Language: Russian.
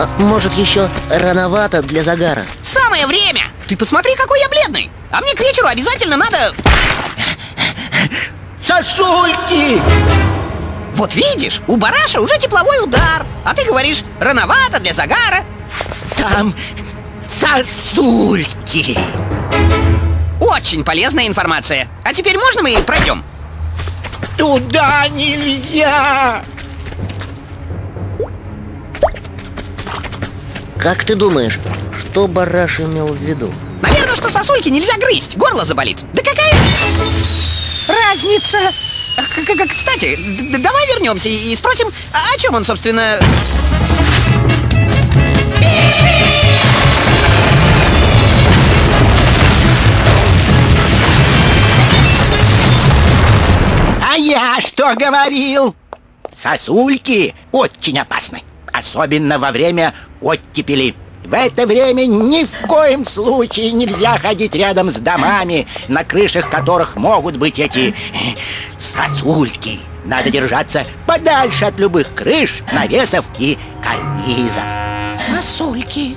А, Может, еще рановато для загара? Самое время! Ты посмотри, какой я бледный! А мне к вечеру обязательно надо... Сосульки! Вот видишь, у бараша уже тепловой удар А ты говоришь, рановато для загара Там сосульки! Очень полезная информация А теперь можно мы пройдем? Туда нельзя! Как ты думаешь, что Бараш имел в виду? Наверное, что сосульки нельзя грызть, горло заболит Да какая разница? Кстати, давай вернемся и и спросим, а о чем он, собственно... я что говорил? Сосульки очень опасны, особенно во время оттепели. В это время ни в коем случае нельзя ходить рядом с домами, на крышах которых могут быть эти э, сосульки. Надо держаться подальше от любых крыш, навесов и карнизов. Сосульки